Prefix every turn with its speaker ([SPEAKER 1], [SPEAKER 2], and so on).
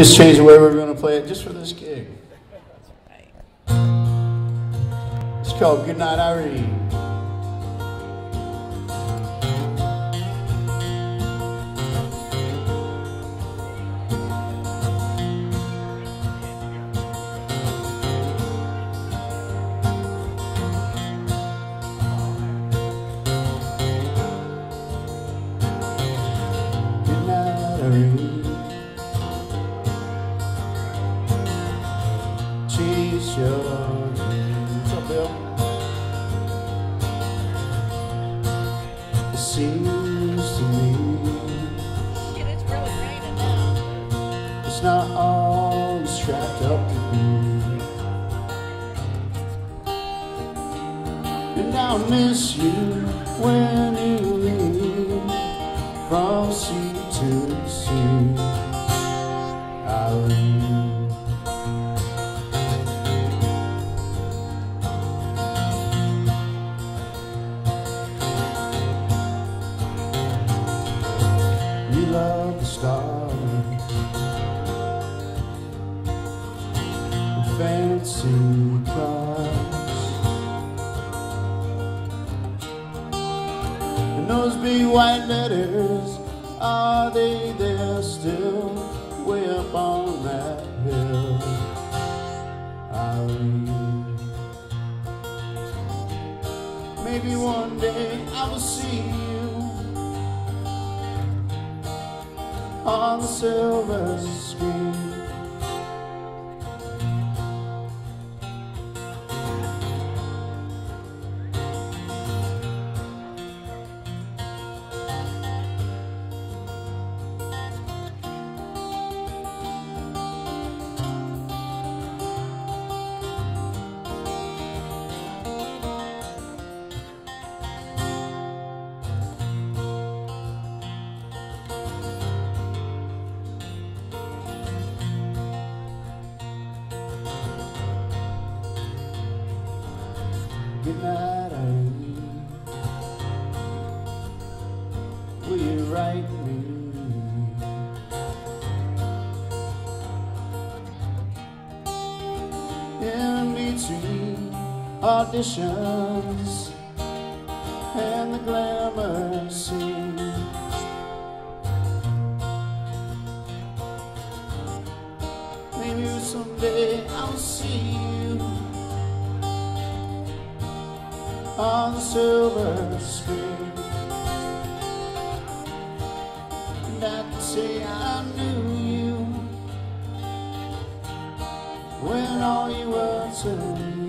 [SPEAKER 1] just changed the way we're going to play it just for this gig. It's called Goodnight Irene. Seems to me
[SPEAKER 2] it's really raining now.
[SPEAKER 1] it's not all it's trapped up to be. And I'll miss you when you leave from sea to sea. Irene. Fancy cars and those big white letters are they there still? Way up on that hill Irene maybe one day I will see you on the silver screen. Good night, Irene. Will you write me? In between auditions and the glamour scene. Maybe someday I'll see you on the silver screen. Can say I knew you when all you were to me